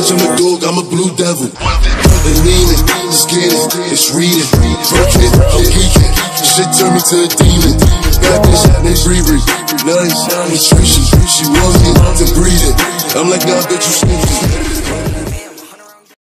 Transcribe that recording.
bitch, I'm a dog, I'm a blue devil. The get it, it's reading. Broke it, I'm geeking. Shit turned me to a demon. Bad bitch, named Riri. Nice, nutrition. She she wants me to breathe it. I'm like, nah, bitch, you sneaky.